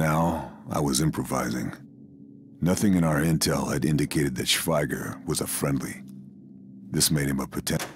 Now, I was improvising. Nothing in our intel had indicated that Schweiger was a friendly. This made him a potential...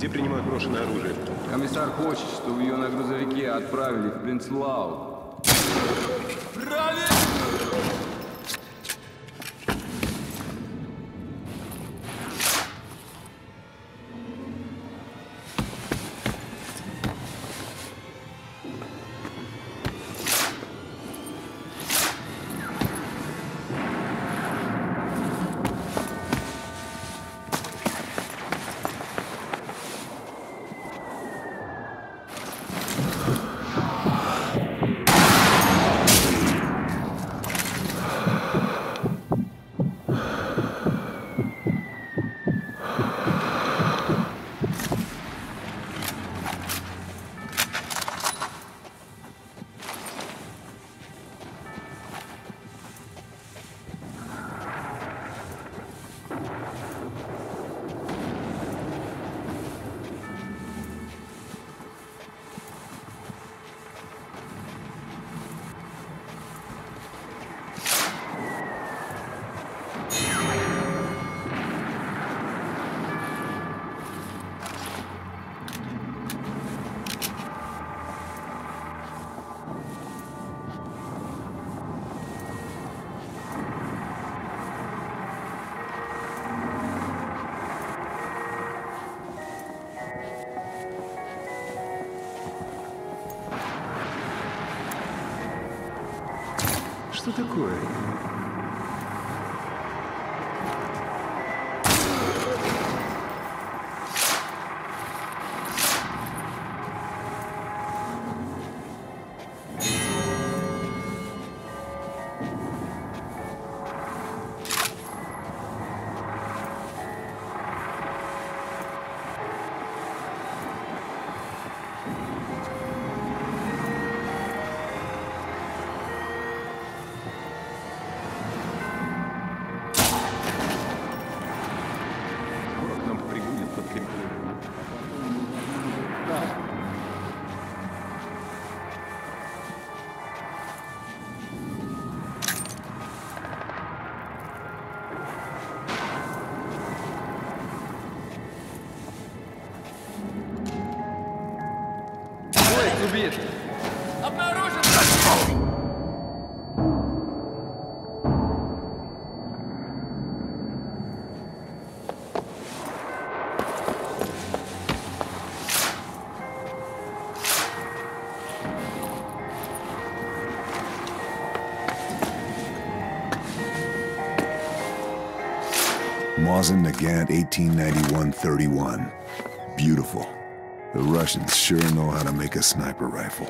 Где принимают брошенное оружие? Комиссар хочет, чтобы ее на грузовике отправили в Принцлау. Что такое? убит. Обнаружен! Mosin Nagant, 1891-31. Beautiful. The Russians sure know how to make a sniper rifle.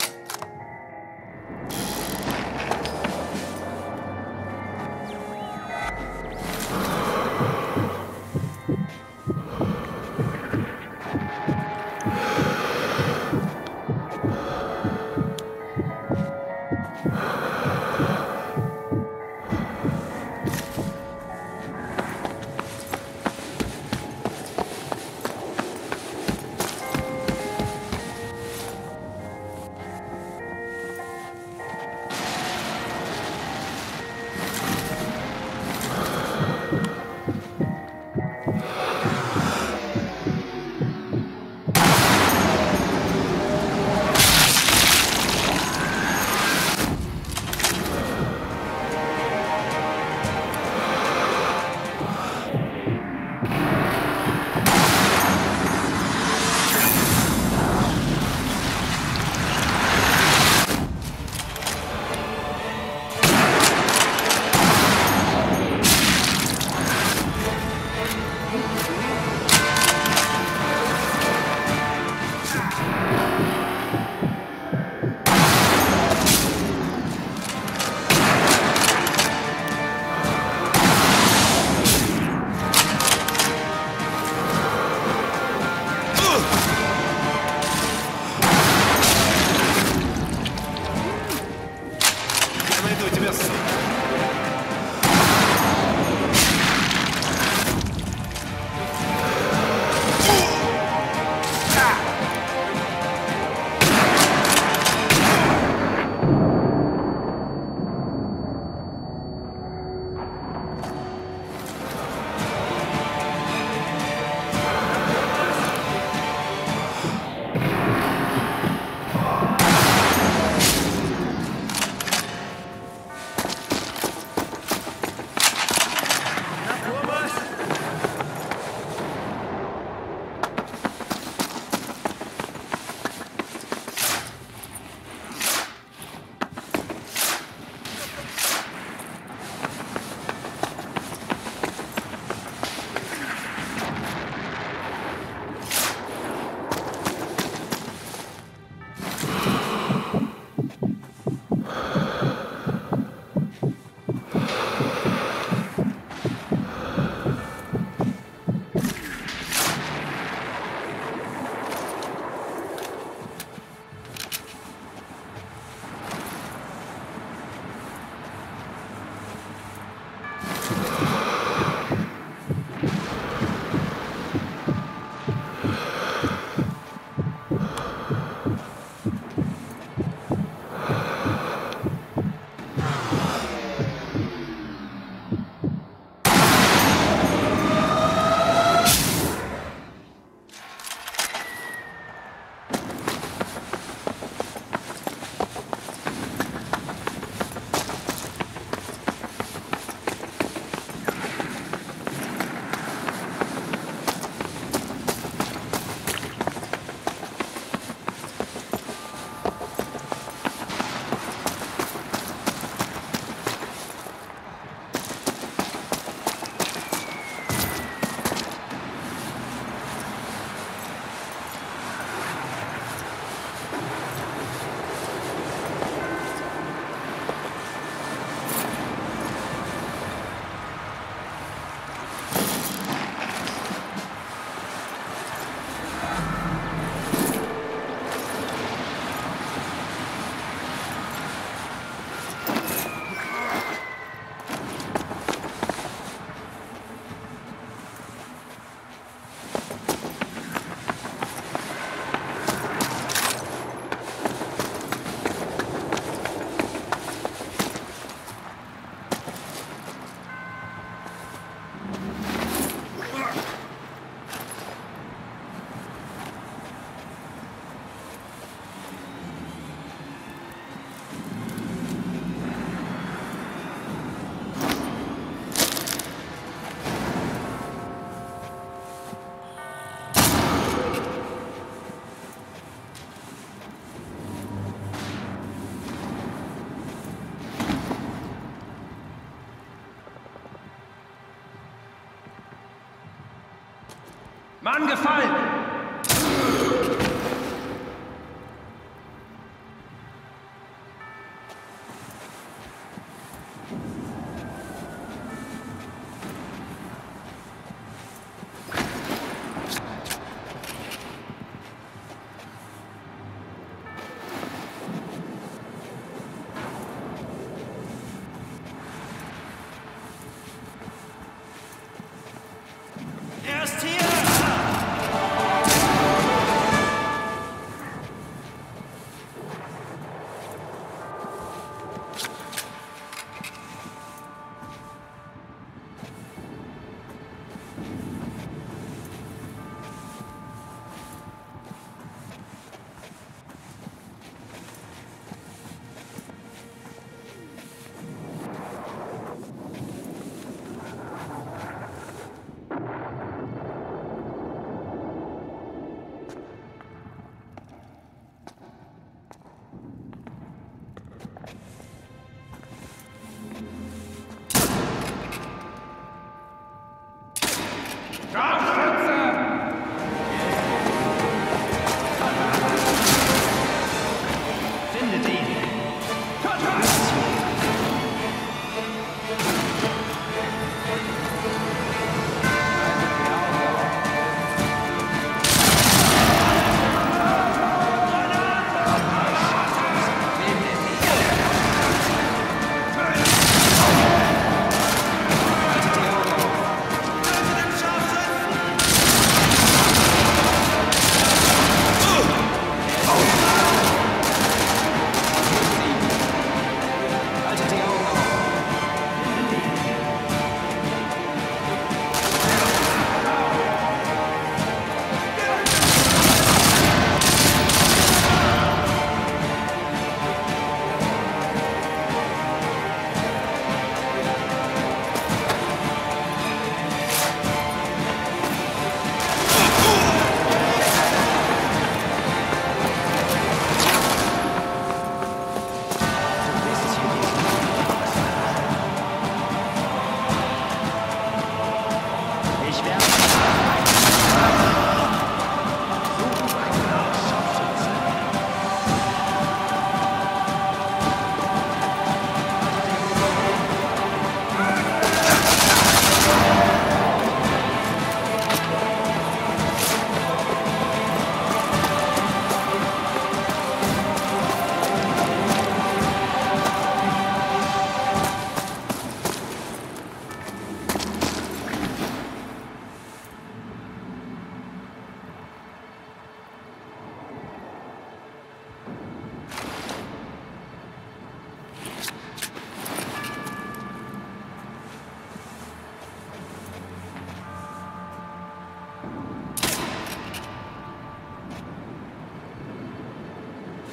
Mann gefallen!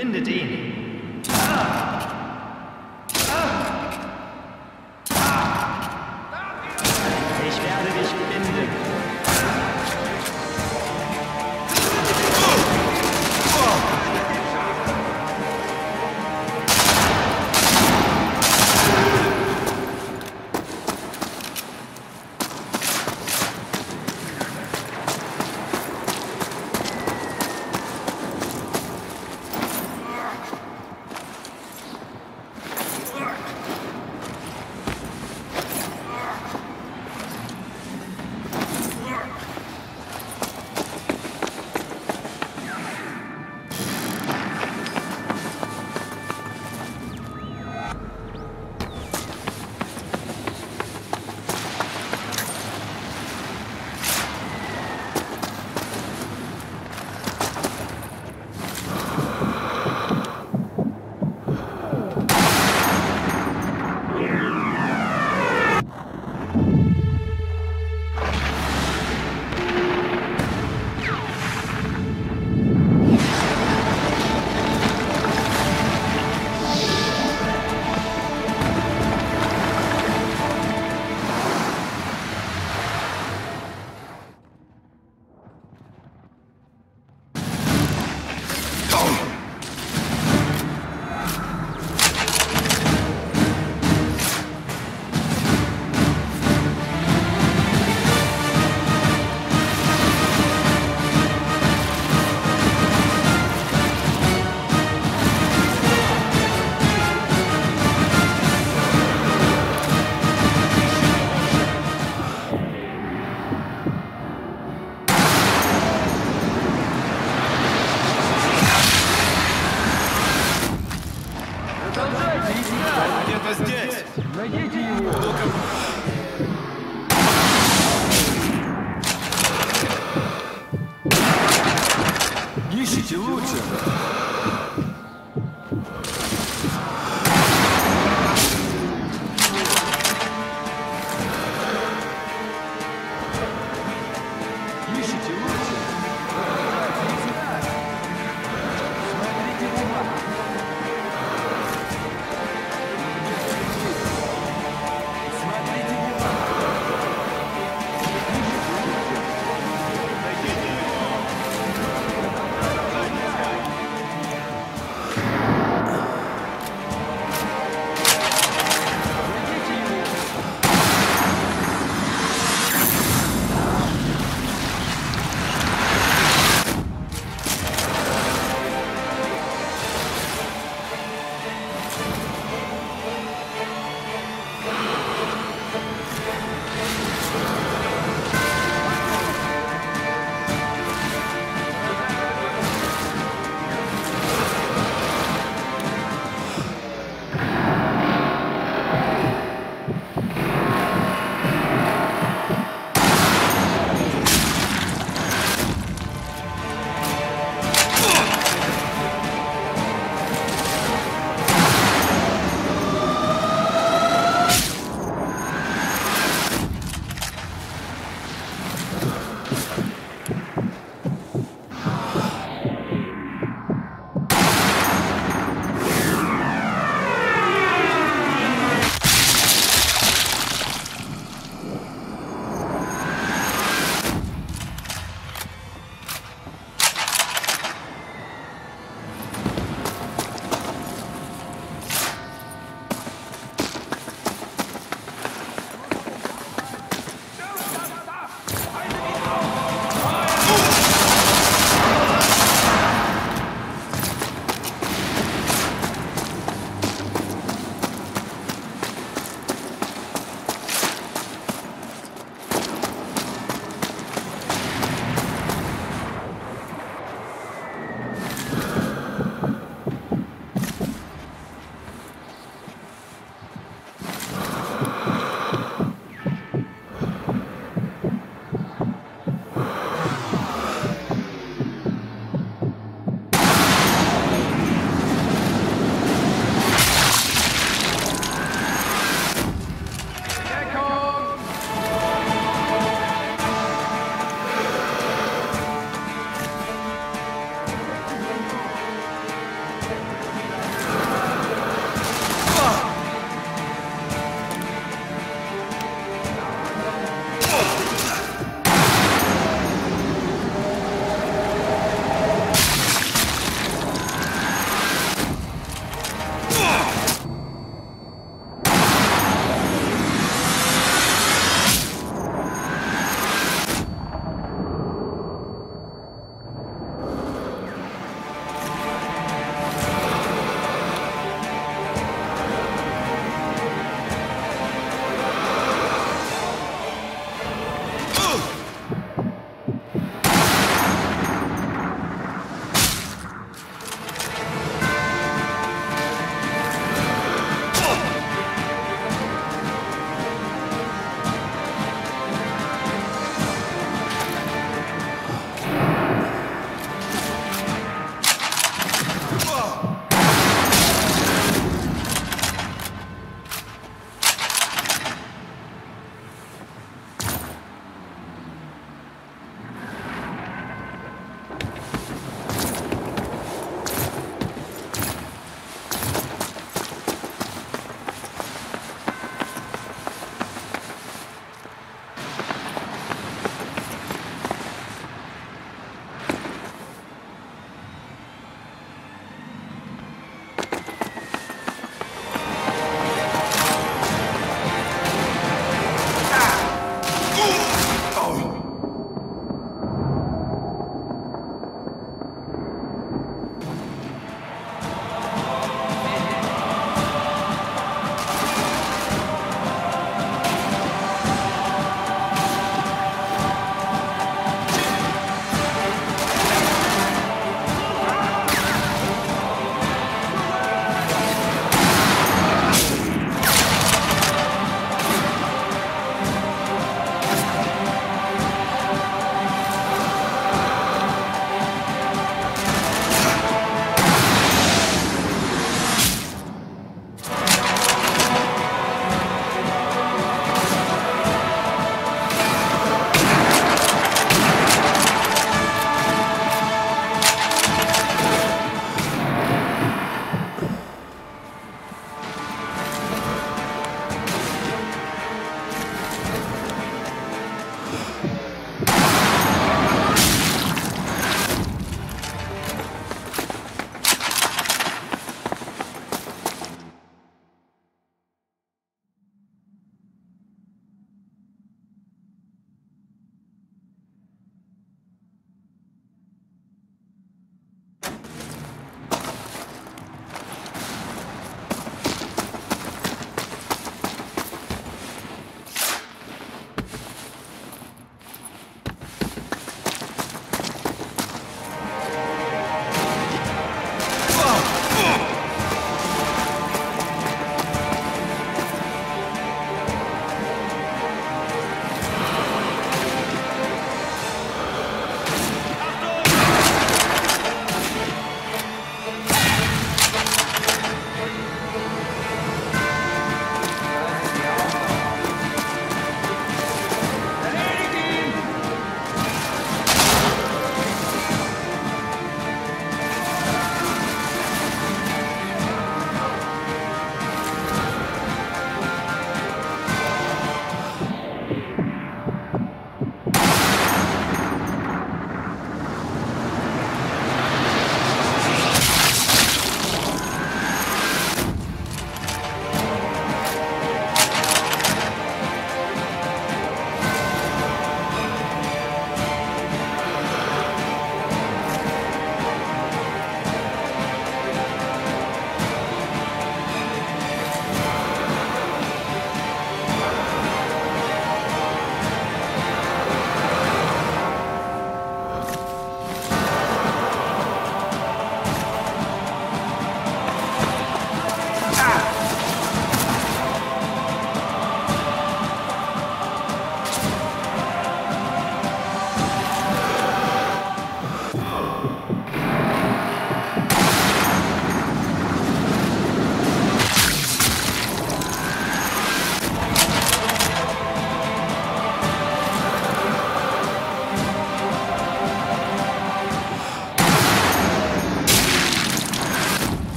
Findet ihn!